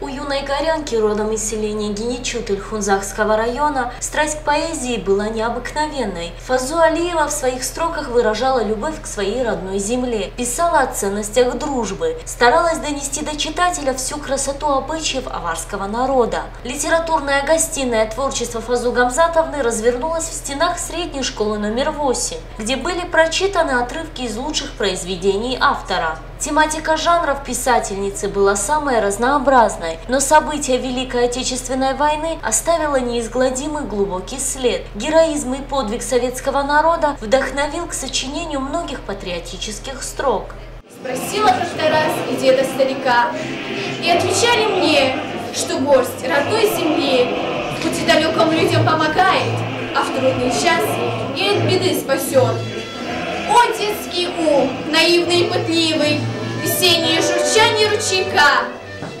У юной горянки, родом из селения Геничут Ильхунзахского района, страсть к поэзии была необыкновенной. Фазу Алиева в своих строках выражала любовь к своей родной земле, писала о ценностях дружбы, старалась донести до читателя всю красоту обычаев аварского народа. Литературная гостиная творчества Фазу Гамзатовны развернулась в стенах средней школы номер 8, где были прочитаны отрывки из лучших произведений автора. Тематика жанров писательницы была самая разнообразной, но события Великой Отечественной войны оставило неизгладимый глубокий след. Героизм и подвиг советского народа вдохновил к сочинению многих патриотических строк. Спросила как-то раз и деда старика, и отвечали мне, что горсть родной земли в пути далеком людям помогает, а в трудный час и от беды спасет. Детский ум, наивный и пытливый, весеннее журчание ручейка,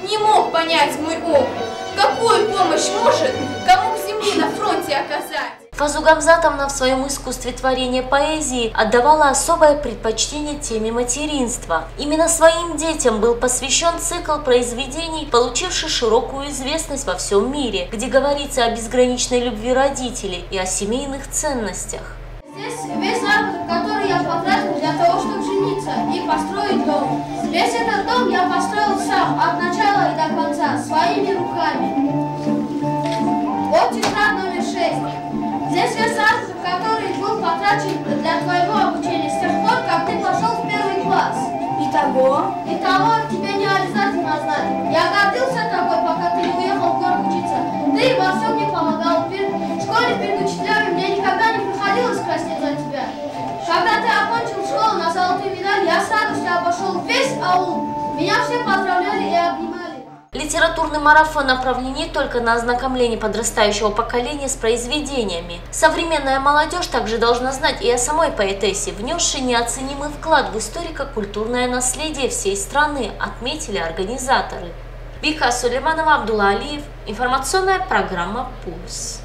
не мог понять мой ум, какую помощь может кому к земли на фронте оказать. Фазу Гамзатовна в своем искусстве творения поэзии отдавала особое предпочтение теме материнства. Именно своим детям был посвящен цикл произведений, получивший широкую известность во всем мире, где говорится о безграничной любви родителей и о семейных ценностях. Здесь весь жениться и построить дом. Весь этот дом я построил сам, от начала и до конца, своими руками. Вот тетрадь номер 6. Здесь весь заработок, который был потрачен для твоего обучения с тех пор, как ты пошел в первый класс. Итого, Итого радостью обошел весь аул. Меня все поздравляли и обнимали. Литературный марафон направлен не только на ознакомление подрастающего поколения с произведениями. Современная молодежь также должна знать и о самой поэтессе, внесшей неоценимый вклад в историко-культурное наследие всей страны, отметили организаторы. Вика Сулейманова, Абдулла Алиев. Информационная программа «Пульс».